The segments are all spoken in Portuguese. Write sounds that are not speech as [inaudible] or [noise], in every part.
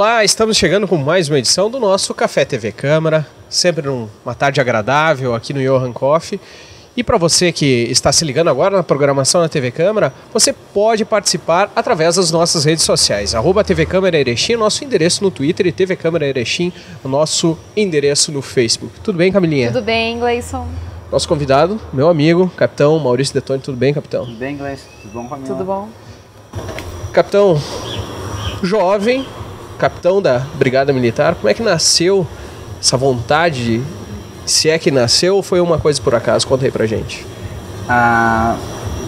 Olá, estamos chegando com mais uma edição do nosso Café TV Câmara, sempre numa tarde agradável aqui no Johan Coffee. E para você que está se ligando agora na programação da TV Câmara, você pode participar através das nossas redes sociais. Arroba TV Câmara Erechim, nosso endereço no Twitter, e TV Câmara Erechim, o nosso endereço no Facebook. Tudo bem, Camilinha? Tudo bem, Gleison. Nosso convidado, meu amigo, capitão Maurício Detone. Tudo bem, capitão? Tudo bem, Gleison? Tudo bom, Camila? Tudo bom. Capitão, jovem, capitão da Brigada Militar, como é que nasceu essa vontade? Se é que nasceu ou foi uma coisa por acaso? Conta aí pra gente. A,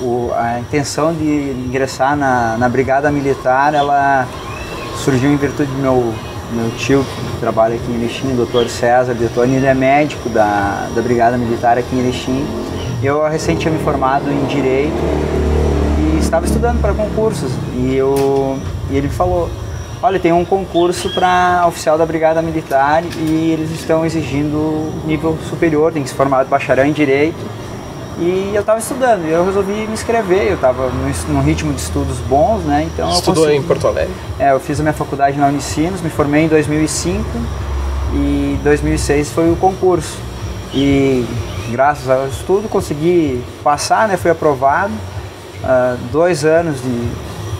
o, a intenção de ingressar na, na Brigada Militar, ela surgiu em virtude do meu, meu tio, que trabalha aqui em Erechim, o doutor César Detoni, ele é médico da, da Brigada Militar aqui em Erechim. Eu recém tinha me formado em Direito e estava estudando para concursos. E, eu, e ele falou, olha, tem um concurso para oficial da Brigada Militar e eles estão exigindo nível superior, tem que se formar de bacharel em Direito. E eu estava estudando, e eu resolvi me inscrever, eu estava num ritmo de estudos bons, né? Então Estudou consegui... em Porto Alegre? É, eu fiz a minha faculdade na Unicinos, me formei em 2005 e 2006 foi o concurso. E graças ao estudo consegui passar, né? Fui aprovado. Uh, dois anos de,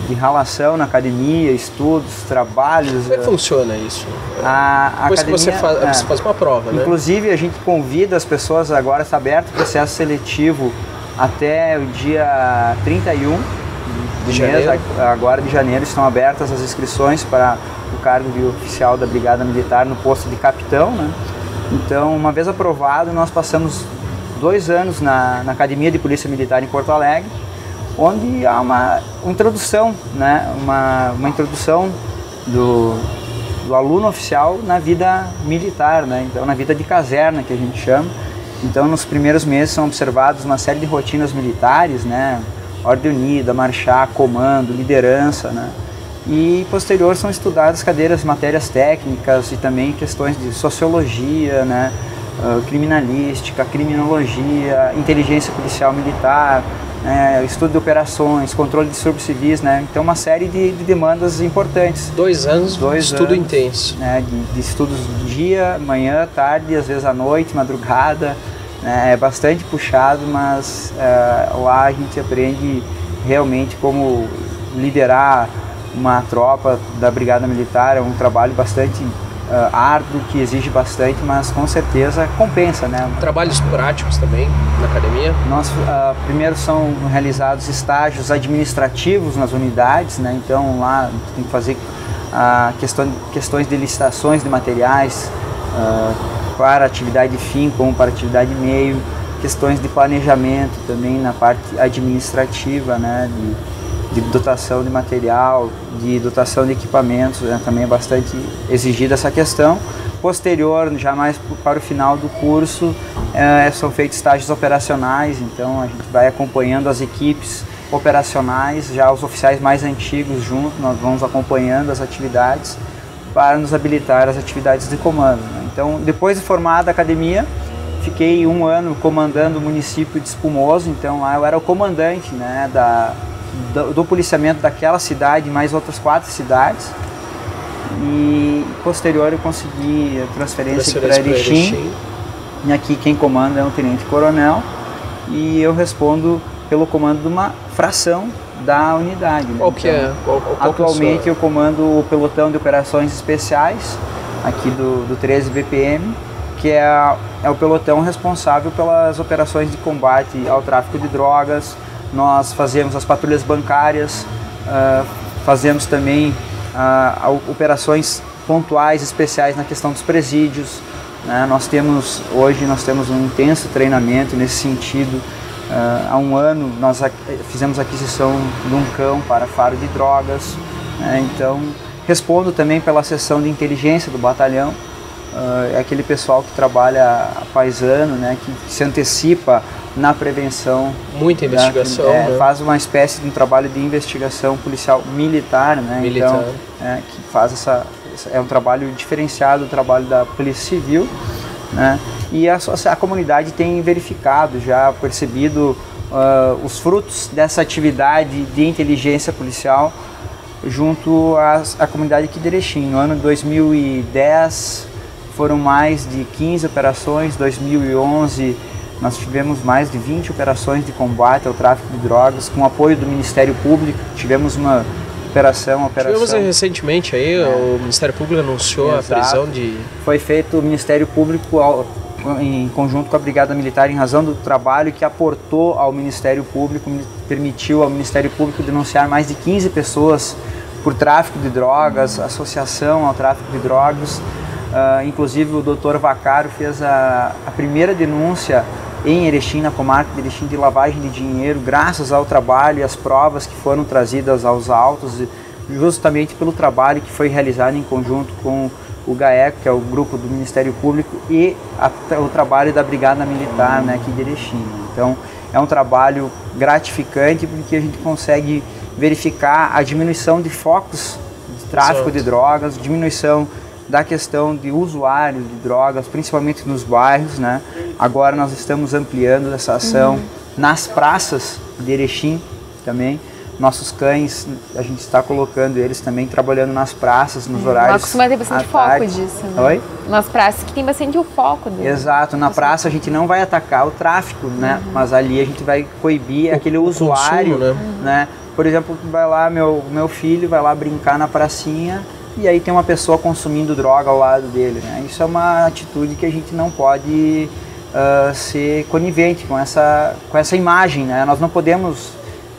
de ralação na academia, estudos, trabalhos. Como é que funciona isso? A, a Depois academia, que você faz, é, você faz uma prova, né? Inclusive, a gente convida as pessoas, agora está aberto o processo seletivo até o dia 31 de, De mês, janeiro. agora de janeiro, estão abertas as inscrições para o cargo de oficial da Brigada Militar no posto de capitão. Né? Então, uma vez aprovado, nós passamos dois anos na, na Academia de Polícia Militar em Porto Alegre, onde há uma introdução, né? uma, uma introdução do, do aluno oficial na vida militar, né? então na vida de caserna que a gente chama. Então nos primeiros meses são observados uma série de rotinas militares, né? ordem unida, marchar, comando, liderança, né? e posterior são estudadas cadeiras, matérias técnicas e também questões de sociologia, né? Uh, criminalística, criminologia, inteligência policial militar, né, estudo de operações, controle de distúrbios civis, né? Então uma série de, de demandas importantes. Dois anos Dois de estudo anos. intenso. Né, de, de estudos dia, manhã, tarde, às vezes à noite, madrugada. Né, é bastante puxado, mas eh, lá a gente aprende realmente como liderar uma tropa da Brigada Militar. É um trabalho bastante eh, árduo, que exige bastante, mas com certeza compensa, né? Trabalhos práticos também na academia. Nós ah, primeiro são realizados estágios administrativos nas unidades, né? Então lá tem que fazer ah, questão, questões de licitações de materiais ah, para atividade fim como para atividade meio, questões de planejamento também na parte administrativa, né? De, de dotação de material, de dotação de equipamentos, né? também é bastante exigida essa questão. Posterior, já mais para o final do curso, eh, são feitos estágios operacionais, então a gente vai acompanhando as equipes operacionais, já os oficiais mais antigos junto, nós vamos acompanhando as atividades para nos habilitar às atividades de comando. né? Então, depois de formada a academia, fiquei um ano comandando o município de Espumoso, então lá eu era o comandante né, da, do, do policiamento daquela cidade, mais outras quatro cidades. E posterior eu consegui a transferência, para Transferência Erechim. E aqui quem comanda é um tenente coronel e eu respondo pelo comando de uma fração da unidade. né? Qual que é? Qual, qual, qual que é Atualmente eu comando o pelotão de operações especiais aqui do, do 13 BPM, que é, a- é o pelotão responsável pelas operações de combate ao tráfico de drogas. Nós fazemos as patrulhas bancárias, ah, fazemos também a- operações pontuais especiais na questão dos presídios. né? Nós temos hoje nós temos um intenso treinamento nesse sentido. Ah, há um ano nós fizemos aquisição de um cão para faro de drogas. né? Então respondo também pela seção de inteligência do batalhão. Ah, é aquele pessoal que trabalha paisano, né? que se antecipa na prevenção Muita da- investigação, é, né? faz uma espécie de um trabalho de investigação policial militar, né? Militar. Então, é, que faz essa, é um trabalho diferenciado do trabalho da Polícia Civil, né? E a, a comunidade tem verificado, já percebido ah, os frutos dessa atividade de inteligência policial junto à, comunidade aqui de Erechim. No ano 2010 foram mais de 15 operações, 2011 nós tivemos mais de 20 operações de combate ao tráfico de drogas com apoio do Ministério Público. Tivemos uma operação, operação. Tivemos recentemente aí, é. o Ministério Público anunciou Exato. a prisão de. Foi feito o Ministério Público ao, em conjunto com a Brigada Militar em razão do trabalho que aportou ao Ministério Público, permitiu ao Ministério Público denunciar mais de 15 pessoas por tráfico de drogas, associação ao tráfico de drogas. Uh, inclusive o doutor Vacaro fez a, a primeira denúncia em Erechim, na comarca de Erechim, de lavagem de dinheiro, graças ao trabalho e às provas que foram trazidas aos autos, justamente pelo trabalho que foi realizado em conjunto com o GAECO, que é o grupo do Ministério Público, e a, o trabalho da Brigada Militar né, aqui de Erechim. Então, é um trabalho gratificante porque a gente consegue verificar a diminuição de focos de tráfico Exato. de drogas, diminuição da questão de usuários de drogas, principalmente nos bairros, né? Agora nós estamos ampliando essa ação uhum. nas praças de Erechim também. Nossos cães, a gente está colocando eles também trabalhando nas praças, nos uhum. horários. Nós costumamos ter bastante foco tarde. disso. Né? Oi? Nas praças que tem bastante o foco. Do... Exato, na praça a gente não vai atacar o tráfico, né? Uhum. Mas ali a gente vai coibir o, aquele usuário, consumo, né? né? Por exemplo, vai lá, meu, meu filho vai lá brincar na pracinha e aí tem uma pessoa consumindo droga ao lado dele. Né? Isso é uma atitude que a gente não pode uh, ser conivente com essa, com essa imagem. Né? Nós não podemos,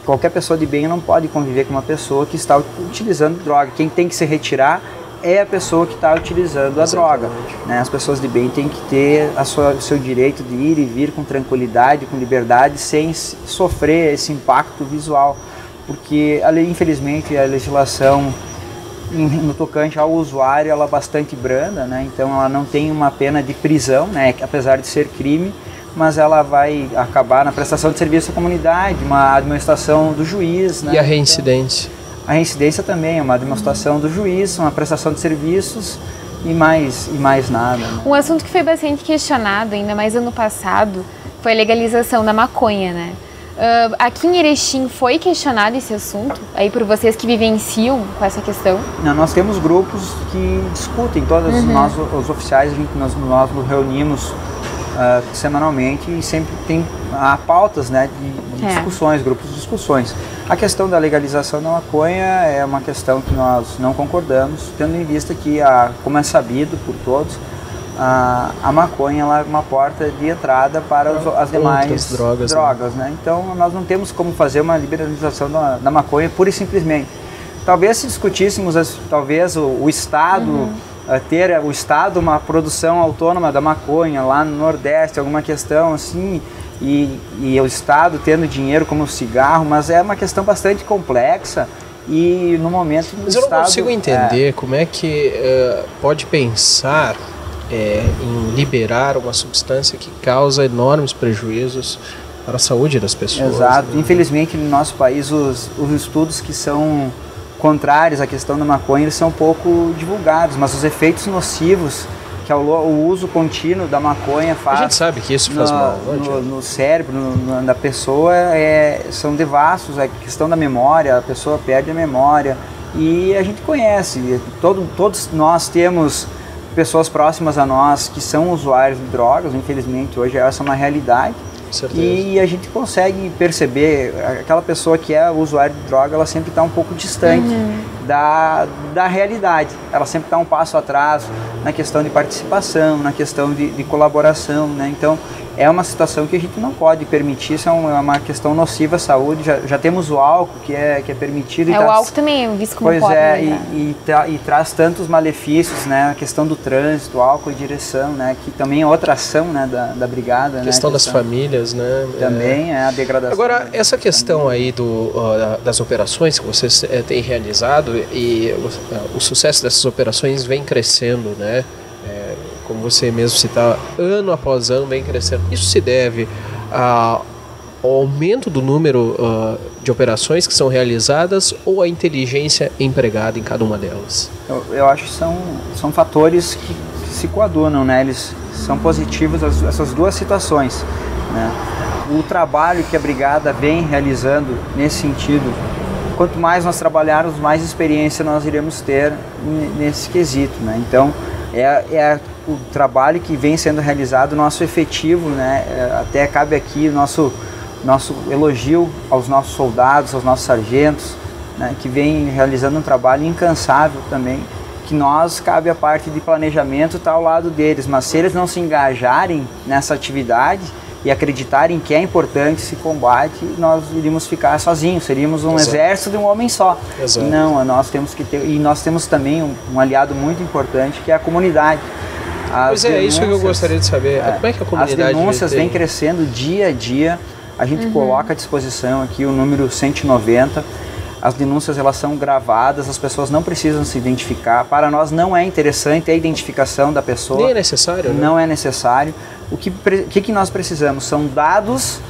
qualquer pessoa de bem não pode conviver com uma pessoa que está utilizando droga. Quem tem que se retirar é a pessoa que está utilizando a Exatamente. droga. Né? As pessoas de bem têm que ter a sua, o seu direito de ir e vir com tranquilidade, com liberdade, sem sofrer esse impacto visual. Porque, infelizmente, a legislação no tocante ao usuário, ela é bastante branda, né? Então ela não tem uma pena de prisão, né? Apesar de ser crime, mas ela vai acabar na prestação de serviço à comunidade, uma administração do juiz, né? E a reincidência? Então, a reincidência também é uma administração do juiz, uma prestação de serviços e mais e mais nada. Né? Um assunto que foi bastante questionado, ainda mais ano passado, foi a legalização da maconha, né? Uh, aqui em Erechim foi questionado esse assunto, aí por vocês que vivenciam com essa questão? Não, nós temos grupos que discutem, todos uhum. nós, os oficiais, nós nos reunimos uh, semanalmente e sempre tem há pautas né, de, de é. discussões, grupos de discussões. A questão da legalização da maconha é uma questão que nós não concordamos, tendo em vista que, a, como é sabido por todos, a, a maconha é uma porta de entrada para os, as demais drogas, drogas né? né? Então nós não temos como fazer uma liberalização da, da maconha pura e simplesmente. Talvez se discutíssemos, as, talvez o, o Estado uhum. uh, ter o Estado uma produção autônoma da maconha lá no Nordeste, alguma questão assim, e, e o Estado tendo dinheiro como cigarro, mas é uma questão bastante complexa e no momento mas eu não Estado, consigo entender é, como é que uh, pode pensar é, em liberar uma substância que causa enormes prejuízos para a saúde das pessoas. Exato. Né? Infelizmente, no nosso país, os, os estudos que são contrários à questão da maconha eles são pouco divulgados, mas os efeitos nocivos que é o, o uso contínuo da maconha faz. A gente sabe que isso faz no, mal. No, no cérebro no, no, da pessoa é, são devassos, a questão da memória, a pessoa perde a memória. E a gente conhece, todo, todos nós temos pessoas próximas a nós que são usuários de drogas, infelizmente hoje essa é uma realidade. Certeza. E a gente consegue perceber, aquela pessoa que é usuário de droga, ela sempre está um pouco distante uhum. da, da realidade. Ela sempre está um passo atrás na questão de participação, na questão de, de colaboração. Né? Então, é uma situação que a gente não pode permitir, isso é, uma questão nociva à saúde. Já, já temos o álcool, que é, que é permitido. É, o tá, álcool também é visto como Pois pode, é, né? e, e, tra, e, traz tantos malefícios, né? A questão do trânsito, álcool e direção, né? Que também é outra ação né? da, da brigada. A né? questão né? das famílias, né? Também é, é a degradação. Agora, essa questão aí do, uh, das operações que vocês uh, têm realizado e uh, o sucesso dessas operações vem crescendo, né? Como você mesmo citar, ano após ano vem crescendo. Isso se deve ao aumento do número uh, de operações que são realizadas ou a inteligência empregada em cada uma delas? Eu, eu acho que são, são fatores que, que, se coadunam, né? eles são positivos as, essas duas situações. Né? O trabalho que a Brigada vem realizando nesse sentido quanto mais nós trabalharmos, mais experiência nós iremos ter nesse quesito, né? Então, é, é o trabalho que vem sendo realizado, nosso efetivo, né? É, até cabe aqui o nosso, nosso elogio aos nossos soldados, aos nossos sargentos, né? que vem realizando um trabalho incansável também, que nós cabe a parte de planejamento estar tá ao lado deles, mas se eles não se engajarem nessa atividade, e acreditarem que é importante esse combate, nós iríamos ficar sozinhos, seríamos um Exato. exército de um homem só. Exato. Não, nós temos que ter e nós temos também um, um aliado muito importante que é a comunidade. As pois é, isso que eu gostaria de saber. É, Como é que a comunidade As denúncias vêm crescendo dia a dia. A gente uhum. coloca à disposição aqui o número 190 as denúncias elas são gravadas, as pessoas não precisam se identificar. Para nós não é interessante a identificação da pessoa. Nem é necessário. Né? Não é necessário. O que, que, que nós precisamos são dados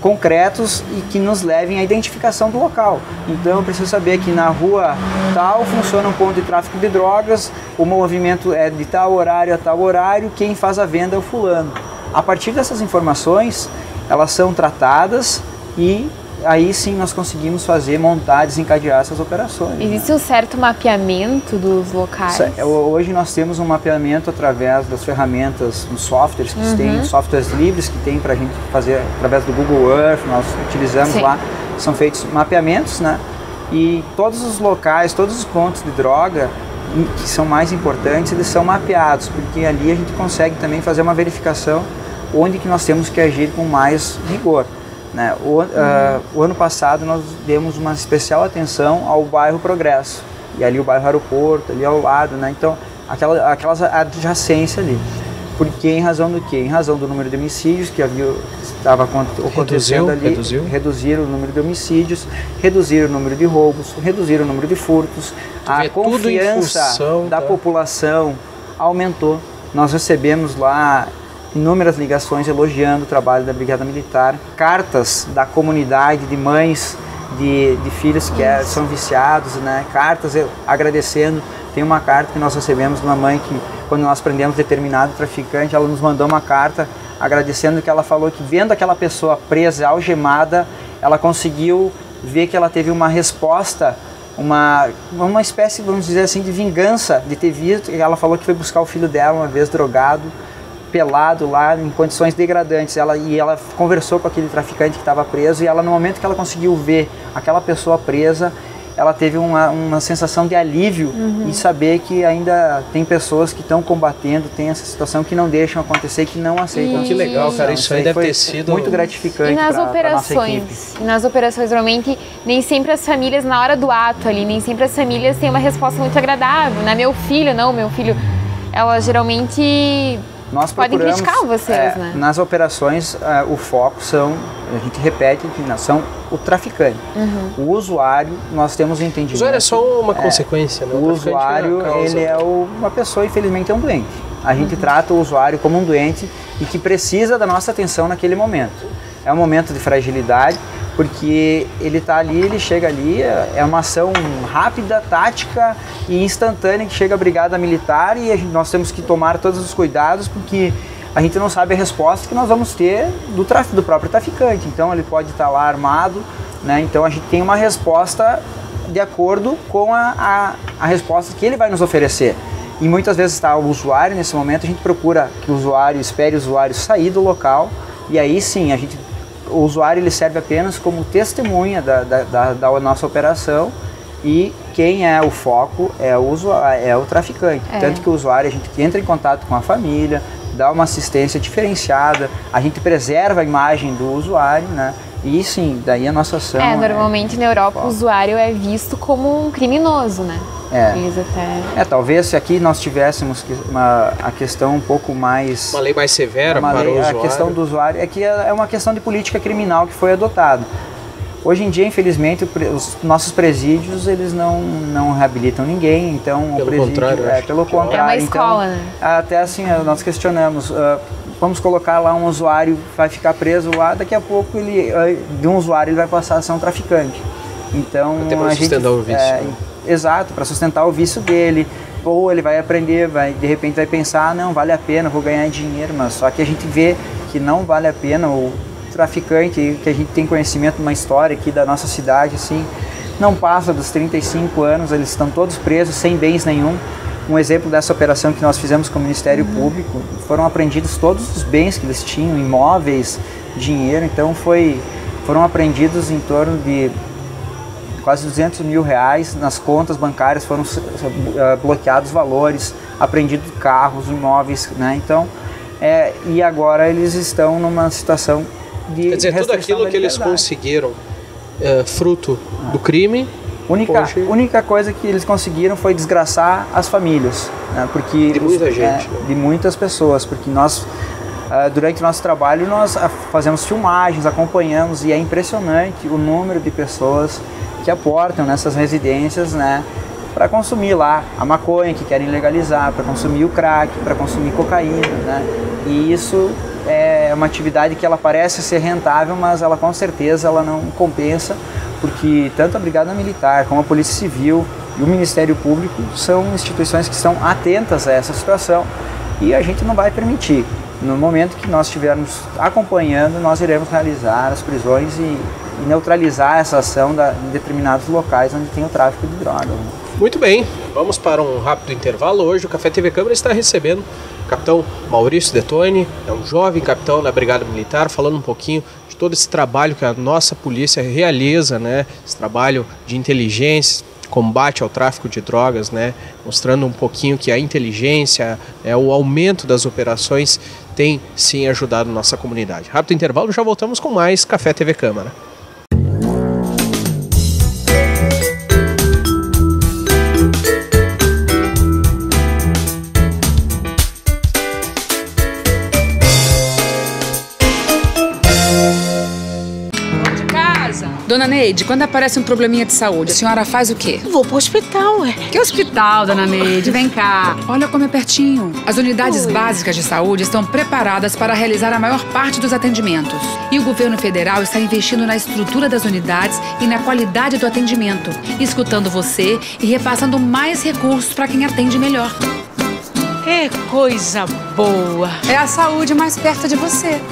concretos e que nos levem à identificação do local. Então eu preciso saber que na rua tal funciona um ponto de tráfico de drogas, o movimento é de tal horário a tal horário, quem faz a venda é o fulano. A partir dessas informações, elas são tratadas e aí sim nós conseguimos fazer, montar, desencadear essas operações. Né? Existe né? um certo mapeamento dos locais? É, hoje nós temos um mapeamento através das ferramentas, dos softwares que uhum. tem, softwares livres que tem para a gente fazer através do Google Earth, nós utilizamos sim. lá, são feitos mapeamentos, né? E todos os locais, todos os pontos de droga que são mais importantes, eles são mapeados, porque ali a gente consegue também fazer uma verificação onde que nós temos que agir com mais rigor. Né? O, uh, o, ano passado nós demos uma especial atenção ao bairro Progresso, e ali o bairro Aeroporto, ali ao lado, né? então aquela, aquelas adjacência ali. Porque em razão do que? Em razão do número de homicídios que havia, estava acontecendo reduziu, ali, reduziu. reduzir o número de homicídios, reduzir o número de roubos, reduzir o número de furtos, a confiança função, da tá? população aumentou. Nós recebemos lá inúmeras ligações elogiando o trabalho da Brigada Militar, cartas da comunidade de mães de, de filhos que é, são viciados, né? cartas agradecendo. Tem uma carta que nós recebemos de uma mãe que, quando nós prendemos determinado traficante, ela nos mandou uma carta agradecendo que ela falou que vendo aquela pessoa presa, algemada, ela conseguiu ver que ela teve uma resposta uma, uma espécie, vamos dizer assim, de vingança de ter visto. Ela falou que foi buscar o filho dela uma vez drogado pelado lá em condições degradantes. Ela, e ela conversou com aquele traficante que estava preso e ela no momento que ela conseguiu ver aquela pessoa presa, ela teve uma, uma sensação de alívio uhum. e saber que ainda tem pessoas que estão combatendo, tem essa situação que não deixam acontecer, que não aceitam. Que legal, cara, isso aí deve ter sido muito gratificante. E nas pra, operações, pra nas operações realmente nem sempre as famílias na hora do ato ali, nem sempre as famílias têm uma resposta muito agradável, né? Meu filho, não, meu filho, ela geralmente nós Podem criticar vocês, é, né? Nas operações, é, o foco são, a gente repete, são o traficante. Uhum. O usuário, nós temos um entendimento. O usuário é só uma é, consequência, né? O, o usuário, é ele é o, uma pessoa, infelizmente, é um doente. A gente uhum. trata o usuário como um doente e que precisa da nossa atenção naquele momento. É um momento de fragilidade, porque ele está ali, ele chega ali, é uma ação rápida, tática e instantânea que chega a brigada militar e gente, nós temos que tomar todos os cuidados porque a gente não sabe a resposta que nós vamos ter do, traf, do próprio traficante. Então ele pode estar tá lá armado, né? então a gente tem uma resposta de acordo com a, a, a resposta que ele vai nos oferecer. E muitas vezes está o usuário, nesse momento a gente procura que o usuário, espere o usuário sair do local e aí sim a gente o usuário ele serve apenas como testemunha da, da, da, da nossa operação e quem é o foco é o, usuário, é o traficante. É. Tanto que o usuário, a gente entra em contato com a família, dá uma assistência diferenciada, a gente preserva a imagem do usuário, né? E sim, daí a nossa ação. É, normalmente é... na Europa o usuário é visto como um criminoso, né? É. Eles até... é, talvez se aqui nós tivéssemos uma, a questão um pouco mais... Uma lei mais severa para lei, o usuário. A questão do usuário é que é, é uma questão de política criminal que foi adotada. Hoje em dia, infelizmente, os nossos presídios eles não, não reabilitam ninguém, então pelo o presídio contrário, é pelo contrário. É uma escola, então, né? Até assim nós questionamos, uh, vamos colocar lá um usuário vai ficar preso lá, daqui a pouco ele uh, de um usuário ele vai passar a ser um traficante. Então Até para sustentar gente, o vício. É? Exato, para sustentar o vício dele. Ou ele vai aprender, vai de repente vai pensar, não, vale a pena, vou ganhar dinheiro, mas só que a gente vê que não vale a pena ou traficante que a gente tem conhecimento uma história aqui da nossa cidade, assim, não passa dos 35 anos, eles estão todos presos, sem bens nenhum. Um exemplo dessa operação que nós fizemos com o Ministério. Público, foram apreendidos todos os bens que eles tinham, imóveis, dinheiro, então foi, foram apreendidos em torno de quase 200 mil reais nas contas bancárias, foram uh, bloqueados valores, apreendidos carros, imóveis, né? Então, é, e agora eles estão numa situação de Quer dizer, tudo aquilo que eles conseguiram é, fruto do crime. Única, única coisa que eles conseguiram foi desgraçar as famílias, né? porque de muita os, gente, é, né? de muitas pessoas, porque nós uh, durante o nosso trabalho nós uh, fazemos filmagens, acompanhamos e é impressionante o número de pessoas que aportam nessas residências, né, para consumir lá a maconha que querem legalizar, para consumir o crack, para consumir cocaína, né? E isso é uma atividade que ela parece ser rentável, mas ela com certeza ela não compensa, porque tanto a Brigada Militar como a Polícia Civil e o Ministério Público são instituições que estão atentas a essa situação e a gente não vai permitir. No momento que nós estivermos acompanhando, nós iremos realizar as prisões e, e neutralizar essa ação da, em determinados locais onde tem o tráfico de drogas. Muito bem, vamos para um rápido intervalo. Hoje o Café TV Câmara está recebendo o capitão Maurício Detone, é um jovem capitão da Brigada Militar, falando um pouquinho de todo esse trabalho que a nossa polícia realiza, né? Esse trabalho de inteligência, combate ao tráfico de drogas, né? Mostrando um pouquinho que a inteligência, é, o aumento das operações tem sim ajudado nossa comunidade. Rápido intervalo, já voltamos com mais Café TV Câmara. Dona Neide, quando aparece um probleminha de saúde, a senhora faz o quê? Vou pro hospital, ué. Que hospital, dona Neide? Vem cá. Olha como é pertinho. As unidades Oi. básicas de saúde estão preparadas para realizar a maior parte dos atendimentos. E o governo federal está investindo na estrutura das unidades e na qualidade do atendimento, escutando você e repassando mais recursos para quem atende melhor. É coisa boa. É a saúde mais perto de você.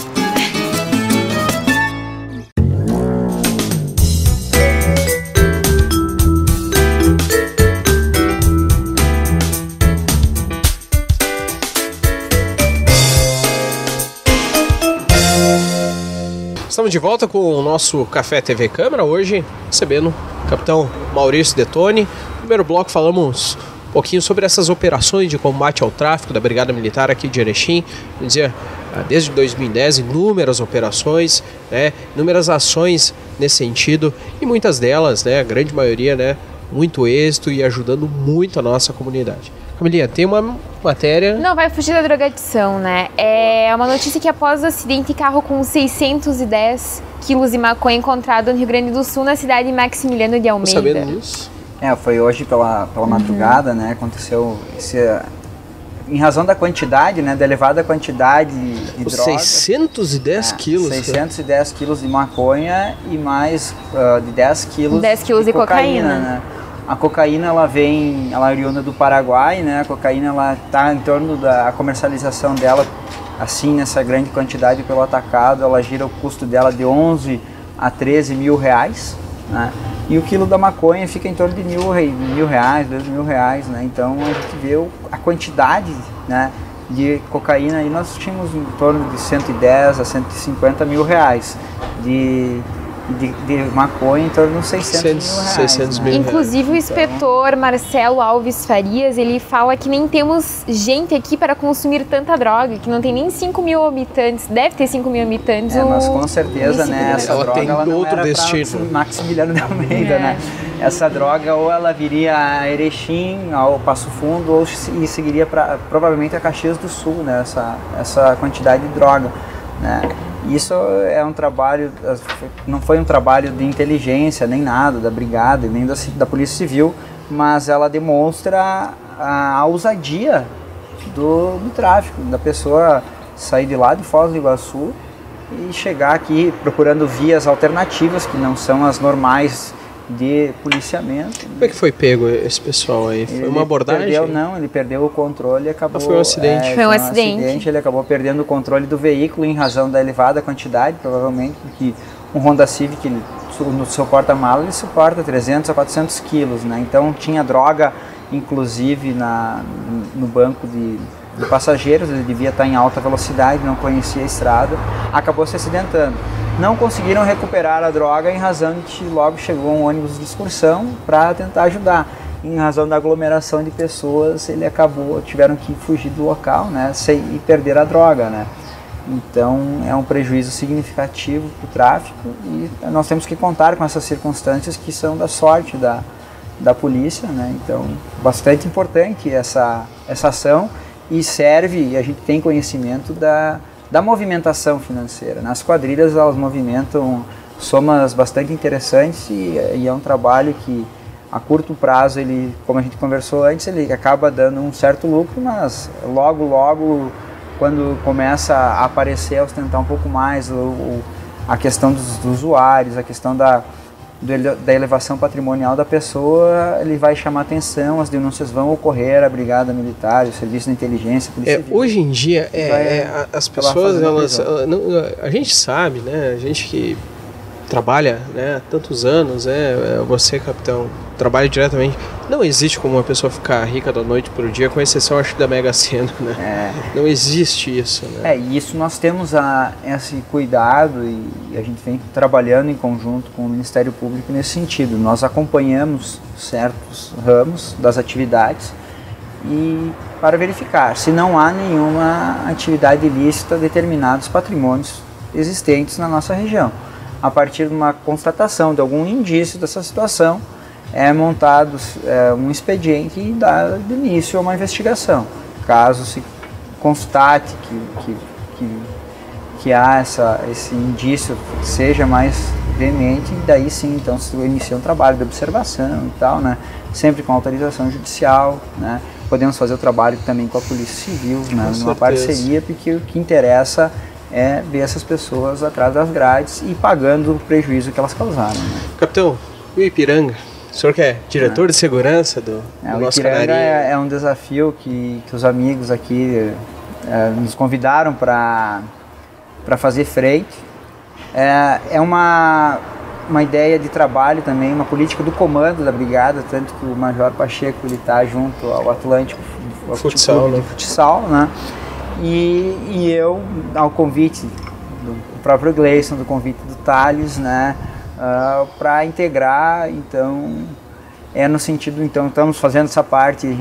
Estamos de volta com o nosso Café TV Câmara, hoje recebendo o capitão Maurício Detone. Primeiro bloco falamos um pouquinho sobre essas operações de combate ao tráfico da Brigada Militar aqui de Erechim. Dizer, ah, desde 2010, inúmeras operações, né, inúmeras ações nesse sentido e muitas delas, né, a grande maioria, né, muito êxito e ajudando muito a nossa comunidade. Camilinha, tem uma matéria. Não, vai fugir da drogadição, né? É uma notícia que após o acidente, carro com 610 quilos de maconha encontrado no Rio Grande do Sul, na cidade de Maximiliano de Almeida. Tô sabendo disso? É, foi hoje pela, pela uhum. madrugada, né? Aconteceu esse, em razão da quantidade, né, da elevada quantidade de Os droga. 610 é, quilos. 610 quilos de maconha e mais uh, de 10 quilos, 10 quilos de, de cocaína, cocaína, né? A cocaína ela vem, ela é oriunda do Paraguai, né? A cocaína ela está em torno da comercialização dela assim nessa grande quantidade pelo atacado, ela gira o custo dela de 11 a 13 mil reais, né? E o quilo da maconha fica em torno de mil, mil reais, dois mil reais, né? Então a gente vê a quantidade, né? De cocaína e nós tínhamos em torno de 110 a 150 mil reais de de, de maconha em torno de 600 mil reais. 600 né? mil Inclusive o inspetor Marcelo Alves Farias, ele fala que nem temos gente aqui para consumir tanta droga, que não tem nem 5 mil habitantes, deve ter 5 mil habitantes. É, mas com certeza, né, essa ela droga tem ela não outro era destino. [laughs] Maximiliano de Almeida, é. né? Essa droga ou ela viria a Erechim, ao Passo Fundo, ou e seguiria pra, provavelmente a Caxias do Sul, né? Essa, essa quantidade de droga, né? Isso é um trabalho, não foi um trabalho de inteligência nem nada da brigada nem da, da polícia civil, mas ela demonstra a, a ousadia do, do tráfico, da pessoa sair de lá de Foz do Iguaçu e chegar aqui procurando vias alternativas que não são as normais de policiamento. Como é que foi pego esse pessoal aí? Foi Ele uma abordagem? Perdeu, não, ele perdeu o controle e acabou. Ah, foi um acidente. é, Foi um acidente. Ele acabou perdendo o controle do veículo em razão da elevada quantidade, provavelmente, porque um Honda Civic, ele, no seu porta-malas, ele suporta 300 a 400 quilos, né? Então tinha droga, inclusive, na, no banco de, de passageiros, ele devia estar em alta velocidade, não conhecia a estrada, acabou se acidentando. Não conseguiram recuperar a droga em razão de que logo chegou um ônibus de excursão para tentar ajudar. Em razão da aglomeração de pessoas, ele acabou, tiveram que fugir do local, né, sem, e perder a droga, né. Então é um prejuízo significativo para o tráfico e nós temos que contar com essas circunstâncias que são da sorte da, da polícia, né? Então bastante importante essa essa ação e serve e a gente tem conhecimento da, da movimentação financeira. Nas quadrilhas elas movimentam somas bastante interessantes e, e é um trabalho que a curto prazo ele, como a gente conversou antes, ele acaba dando um certo lucro, mas logo logo quando começa a aparecer, a ostentar um pouco mais o, o, a questão dos, dos, usuários, a questão da, do, da elevação patrimonial da pessoa, ele vai chamar atenção, as denúncias vão ocorrer, a brigada militar, o serviço de inteligência, a é, Hoje em dia, é, é, as pessoas, elas, a gente sabe, né, a gente que trabalha né, há tantos anos, é, você, capitão, trabalha diretamente. Não existe como uma pessoa ficar rica da noite para o dia, com exceção, acho, da Mega Sena, né? É. Não existe isso, né? É, e isso nós temos a, esse cuidado e a gente vem trabalhando em conjunto com o Ministério Público nesse sentido. Nós acompanhamos certos ramos das atividades e para verificar se não há nenhuma atividade ilícita determinados patrimônios existentes na nossa região a partir de uma constatação de algum indício dessa situação, é montado é, um expediente e dá início a uma investigação. Caso se constate que, que, que, que há essa, esse indício que seja mais veemente, daí sim, então se inicia um trabalho de observação e tal, né? sempre com autorização judicial, né? podemos fazer o trabalho também com a Polícia Civil, né? numa parceria, porque o que interessa é ver essas pessoas atrás das grades e pagando o prejuízo que elas causaram. Né? Capitão, o Ipiranga? O senhor que é diretor é. de segurança do, é, do o nosso Ipiranga é, é, um desafio que, que os amigos aqui é, nos convidaram para fazer frente. É, é uma, uma ideia de trabalho também, uma política do comando da brigada, tanto que o Major Pacheco está junto ao Atlântico ao futsal, né? futsal né? E, e eu, ao convite do próprio Gleison, do convite do Thales, né, uh, ah, para integrar, então, é no sentido, então, estamos fazendo essa parte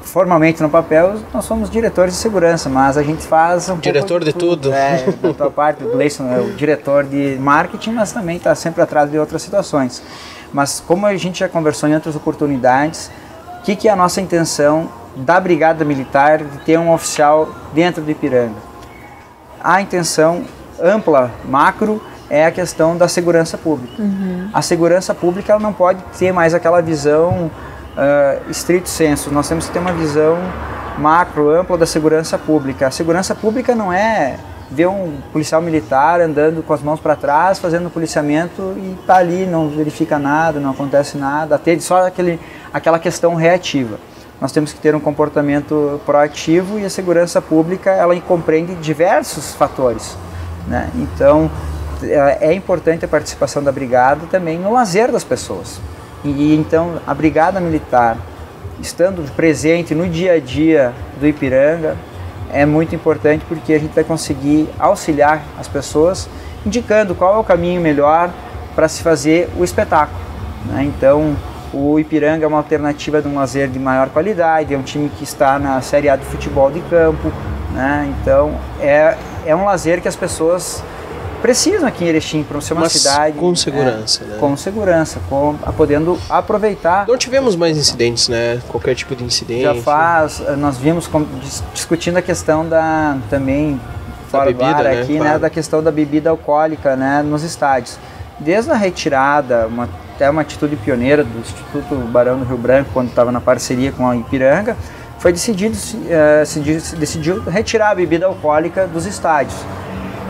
formalmente no papel, nós somos diretores de segurança, mas a gente faz um Diretor de, de tudo. tudo. É, da tua parte, o Gleison é o diretor de marketing, mas também está sempre atrás de outras situações. Mas como a gente já conversou em outras oportunidades, o que, que é a nossa intenção da Brigada Militar de ter um oficial dentro do Ipiranga. A intenção ampla, macro, é a questão da segurança pública. Uhum. A segurança pública ela não pode ter mais aquela visão uh, estrito senso. Nós temos que ter uma visão macro, ampla da segurança pública. A segurança pública não é ver um policial militar andando com as mãos para trás, fazendo policiamento e tá ali, não verifica nada, não acontece nada, até só aquele, aquela questão reativa nós temos que ter um comportamento proativo e a segurança pública ela compreende diversos fatores. Né? Então é, é importante a participação da brigada também no lazer das pessoas. E então a brigada militar estando presente no dia a dia do Ipiranga é muito importante porque a gente vai conseguir auxiliar as pessoas indicando qual é o caminho melhor para se fazer o espetáculo. Né? Então o Ipiranga é uma alternativa de um lazer de maior qualidade, é um time que está na Série A de futebol de campo, né? então é, é um lazer que as pessoas precisam aqui em Erechim para ser uma Mas cidade com segurança, é, né? com segurança, com podendo aproveitar. Não tivemos mais incidentes, né? Qualquer tipo de incidente. Já faz, nós vimos discutindo a questão da também fora bebida, né? aqui, né? Claro. né? Da questão da bebida alcoólica, né? Nos estádios, desde a retirada, uma até uma atitude pioneira do Instituto Barão do Rio Branco, quando estava na parceria com a Ipiranga, foi decidido, uh, se decidiu retirar a bebida alcoólica dos estádios.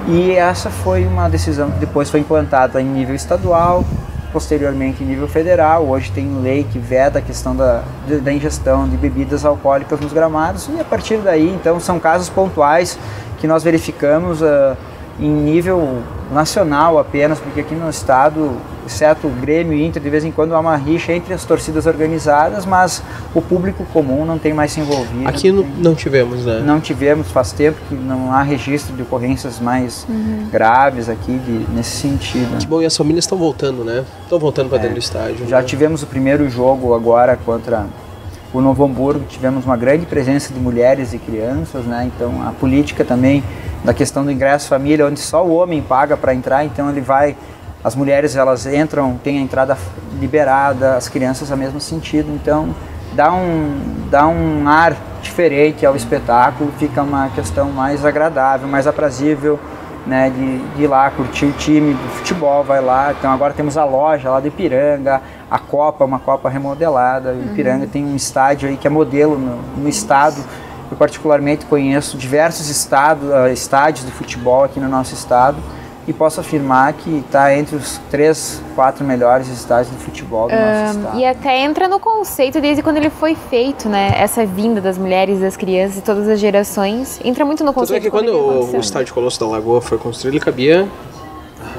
E essa foi uma decisão que depois foi implantada em nível estadual posteriormente em nível federal. Hoje tem lei que veda a questão da, da ingestão de bebidas alcoólicas nos gramados e a partir daí, então, são casos pontuais que nós verificamos uh, em nível nacional apenas, porque aqui no estado, exceto o Grêmio e Inter, de vez em quando há uma rixa entre as torcidas organizadas, mas o público comum não tem mais se envolvido. Aqui não, tem, não tivemos, né? Não tivemos, faz tempo que não há registro de ocorrências mais uhum. graves aqui de, nesse sentido. Que bom, e as famílias estão voltando, né? Estão voltando para é, dentro do estádio. Já né? tivemos o primeiro jogo agora contra o Novo Hamburgo, tivemos uma grande presença de mulheres e crianças, né? Então a política também da questão do ingresso família, onde só o homem paga para entrar, então ele vai, as mulheres elas entram, tem a entrada liberada, as crianças a mesmo sentido, então dá um, dá um ar diferente ao espetáculo, fica uma questão mais agradável, mais aprazível, né, de, de ir lá curtir o time do futebol, vai lá. Então agora temos a loja lá do Ipiranga, a Copa, uma Copa remodelada. O Ipiranga uhum. tem um estádio aí que é modelo no, no estado eu particularmente conheço diversos estados, uh, estádios de futebol aqui no nosso estado e posso afirmar que está entre os três, quatro melhores estádios de futebol do um, nosso estado. E até entra no conceito desde quando ele foi feito, né? Essa vinda das mulheres, das crianças e todas as gerações. Entra muito no conceito. Tanto é que quando o, o estádio Colosso da Lagoa foi construído, ele cabia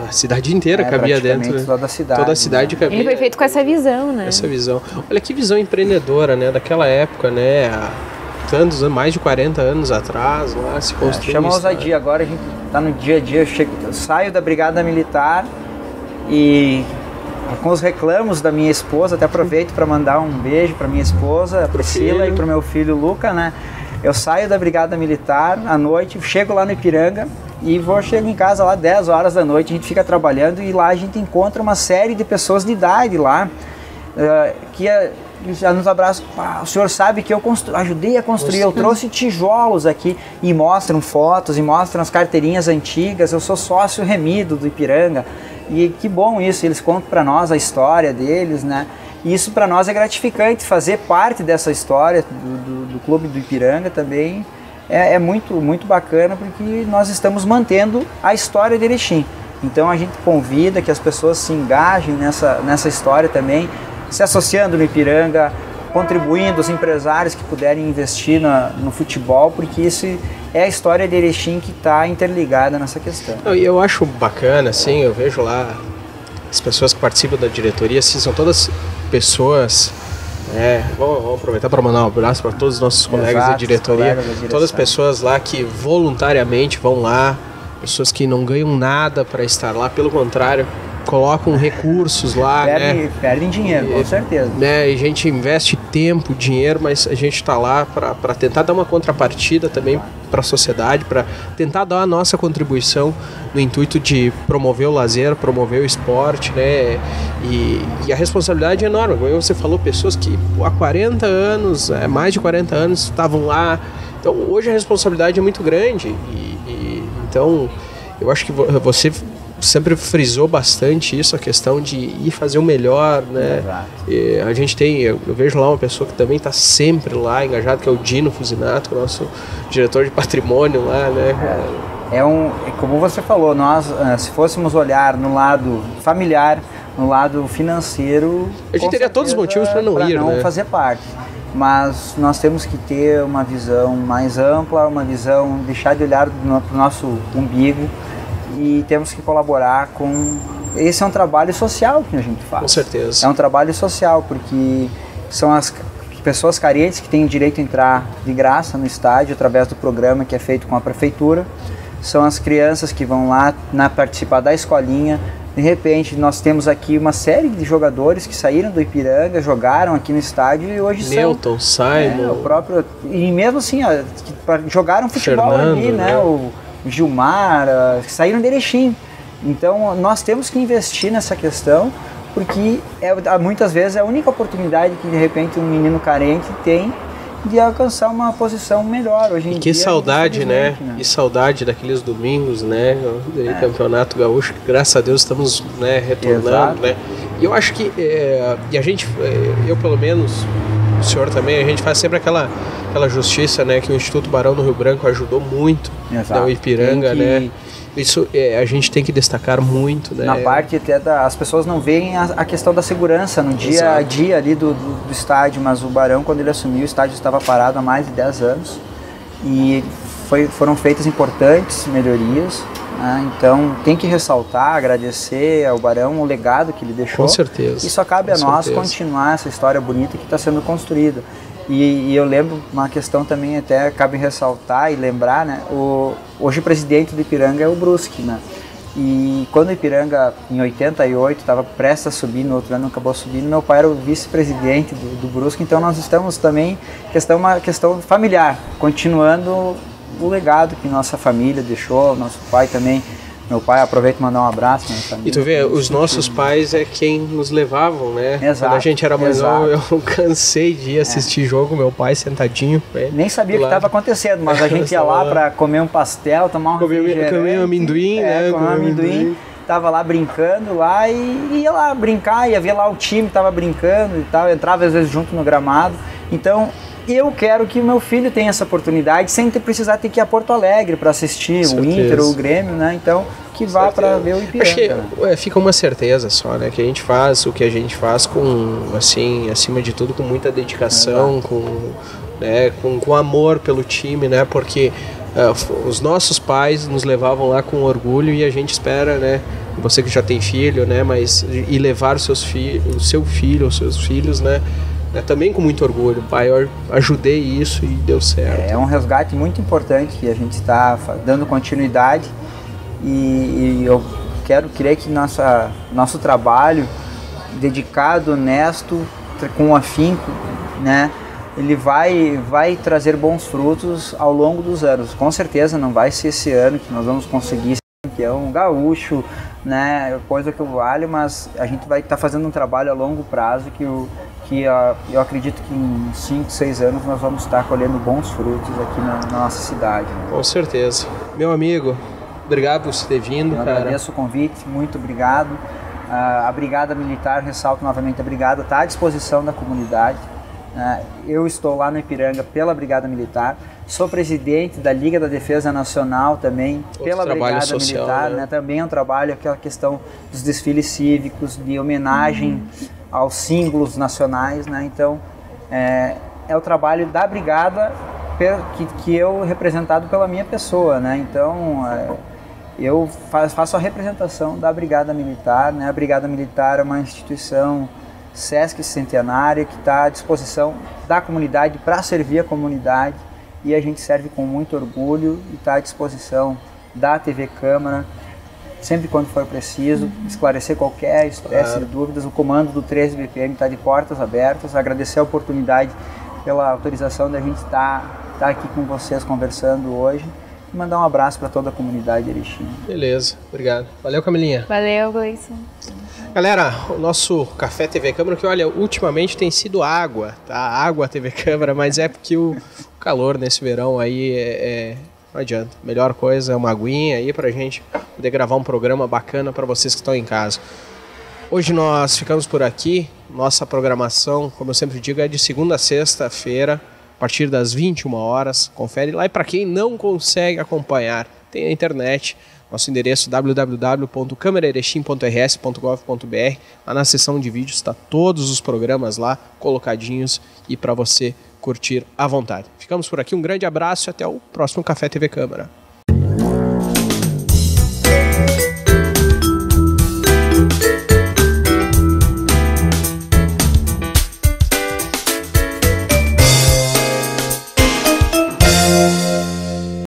a cidade inteira é, cabia dentro. Toda a cidade. Toda a cidade né? cabia. Ele foi feito com essa visão, né? Essa visão. Olha que visão empreendedora, né? Daquela época, né? A anos, mais de 40 anos atrás, lá se construiu. É, chama a ousadia, agora a gente está no dia a dia, eu, chego, eu saio da Brigada Militar e com os reclamos da minha esposa, até aproveito para mandar um beijo para minha esposa, Priscila, e para o meu filho Luca, né? Eu saio da Brigada Militar à noite, chego lá no Ipiranga e vou chego em casa lá 10 horas da noite, a gente fica trabalhando e lá a gente encontra uma série de pessoas de idade lá, uh, que é já nos abraçam. Ah, o senhor sabe que eu ajudei a construir, eu trouxe tijolos aqui e mostram fotos e mostram as carteirinhas antigas. Eu sou sócio remido do Ipiranga e que bom isso. Eles contam para nós a história deles, né? E isso para nós é gratificante fazer parte dessa história do, do, do clube do Ipiranga também. É, é, muito muito bacana porque nós estamos mantendo a história de Erechim. Então a gente convida que as pessoas se engajem nessa, nessa história também, se associando no Ipiranga, contribuindo, os empresários que puderem investir na, no futebol, porque isso é a história de Erechim que está interligada nessa questão. E eu acho bacana, assim, eu vejo lá as pessoas que participam da diretoria, assim, são todas pessoas é, vamos, vamos aproveitar para mandar um abraço para todos os nossos colegas Exato, da diretoria, todas as pessoas lá que voluntariamente vão lá, pessoas que não ganham nada para estar lá, pelo contrário, colocam recursos lá, Perde, né? Perdem dinheiro, com certeza. Né? E a gente investe tempo, dinheiro, mas a gente está lá para tentar dar uma contrapartida também para a sociedade, para tentar dar a nossa contribuição no intuito de promover o lazer, promover o esporte, né? E, e a responsabilidade é enorme. Como você falou, pessoas que há 40 anos, é, mais de 40 anos, estavam lá. Então hoje a responsabilidade é muito grande. E, e então eu acho que você sempre frisou bastante isso, a questão de ir fazer o melhor, né? A gente tem, eu, vejo lá uma pessoa que também está sempre lá engajado, que é o Dino Fusinato, nosso diretor de patrimônio lá, né? É, é um, é como você falou, nós, eh, se fôssemos olhar no lado familiar, no lado financeiro, a gente teria todos os motivos para não ir, não né? fazer parte. Mas nós temos que ter uma visão mais ampla, uma visão, deixar de olhar para o nosso umbigo, e temos que colaborar com. Esse é um trabalho social que a gente faz. Com certeza. É um trabalho social, porque são as pessoas carentes que têm direito a entrar de graça no estádio através do programa que é feito com a prefeitura. São as crianças que vão lá na, participar da escolinha. De repente, nós temos aqui uma série de jogadores que saíram do Ipiranga, jogaram aqui no estádio e hoje Newton, são... Simon... É, o próprio... E mesmo assim, ó, jogaram futebol Fernando, ali, né? né? O, Gilmar, que saíram de Erechim. Então nós temos que investir nessa questão, porque é, muitas vezes é a única oportunidade que de repente um menino carente tem de alcançar uma posição melhor hoje em e que dia, saudade, né? né? Que saudade daqueles domingos, né? Do é. Campeonato Gaúcho, que graças a Deus estamos né, retornando, Exato. né? E eu acho que é, e a gente, é, eu pelo menos do senhor também, a gente faz sempre aquela, aquela justiça, né? Que o Instituto Barão do Rio Branco ajudou muito, Exato. né, o Ipiranga, que- né? Isso é, a gente tem que destacar muito, né? Na parte até da, as pessoas não veem a, a questão da segurança no dia a Exato. dia ali do, do, do estádio, mas o Barão quando ele assumiu o estádio estava parado há mais de 10 anos e foi, foram feitas importantes melhorias. Né? Então tem que ressaltar, agradecer ao Barão o legado que ele deixou. Com certeza. E só cabe a nós certeza. continuar essa história bonita que está sendo construída. E, e eu lembro uma questão também até cabe ressaltar e lembrar, né? O, hoje o presidente do Ipiranga é o Brusque, né? E quando o Ipiranga, em 88, estava prestes a subir, no outro ano acabou subindo, meu pai era o vice-presidente do, do Brusque, então nós estamos também, questão uma questão familiar, continuando o legado que nossa família deixou, nosso pai também, meu pai, aproveito e mandar um abraço na família. E tu vê, os nossos pais é quem nos levavam, né? Exato, Quando a gente era mais novo, eu [laughs] cansei de ir assistir jogo, meu pai sentadinho. né? Nem sabia o que estava acontecendo, mas a [laughs] gente ia lá para comer um pastel, tomar um Comer- comer um amendoim, é, né? Comer um Comer um amendoim. amendoim. Tava lá brincando lá e ia lá brincar, ia ver lá o time tava brincando e tal, entrava às vezes junto no gramado. Então, eu quero que o meu filho tenha essa oportunidade sem ter, precisar ter que ir a Porto Alegre para assistir o Certeza. Inter ou o Grêmio, né? Então, que vá para ver o Acho que Ipiranga. né? é, fica uma certeza só, né? Que a gente faz o que a gente faz com, assim, acima de tudo, com muita dedicação, com, né, com, com amor pelo time, né? Porque f- os nossos pais nos levavam lá com orgulho e a gente espera, né? Você que já tem filho, né? Mas e levar os seus filhos, o seu filho, os seus filhos, né? Né, Também com muito orgulho. Pai, eu ajudei isso e deu certo. É um resgate muito importante que a gente está dando continuidade e, e eu quero crer que nossa, nosso trabalho dedicado, honesto, com afinco, né, ele vai, vai trazer bons frutos ao longo dos anos. Com certeza não vai ser esse ano que nós vamos conseguir ser campeão gaúcho, né, coisa que eu valho, mas a gente vai estar fazendo um trabalho a longo prazo que eu, que eu acredito que em 5, 6 anos nós vamos estar colhendo bons frutos aqui na, na nossa cidade. né. Com certeza. Meu amigo, obrigado por você ter vindo, Eu cara. agradeço o convite, muito obrigado. Ah, a Brigada Militar, ressalto novamente, a Brigada está à disposição da comunidade. Ah, eu estou lá no Ipiranga pela Brigada Militar, sou presidente da Liga da Defesa Nacional também pela trabalho Brigada social, Militar, né? né? também é um trabalho, aquela questão dos desfiles cívicos, de homenagem aos símbolos nacionais. Né? Então, é, é o trabalho da Brigada que, que eu representado pela minha pessoa. Né? Então, é, eu fa- faço a representação da Brigada Militar. Né? A Brigada Militar é uma instituição SESC centenária que está à disposição da comunidade para servir a comunidade e a gente serve com muito orgulho e está à disposição da TV Câmara sempre quando for preciso, esclarecer qualquer espécie de dúvidas. O comando do 13 BPM está de portas abertas. Agradecer a oportunidade pela autorização da gente estar tá, aqui com vocês conversando hoje e mandar um abraço para toda a comunidade de Erechim. Beleza, obrigado. Valeu, Camilinha. Valeu, Gleison. Galera, o nosso Café TV Câmara, que olha, ultimamente tem sido água, tá? Água TV Câmara, mas é porque o calor nesse verão aí é, é- não adianta. Melhor coisa é uma aguinha aí pra gente poder gravar um programa bacana para vocês que estão em casa. Hoje nós ficamos por aqui. Nossa programação, como eu sempre digo, é de segunda a sexta-feira, a partir das 21 horas. Confere lá. E para quem não consegue acompanhar, tem a internet. Nosso endereço www.câmeraerechim.rs.gov.br. Lá na seção de vídeos está todos os programas lá colocadinhos e para você curtir à vontade. Ficamos por aqui. Um grande abraço e até o próximo Café TV Câmara.